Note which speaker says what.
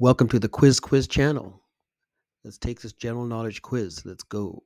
Speaker 1: Welcome to the Quiz Quiz channel. Let's take this general knowledge quiz. Let's go.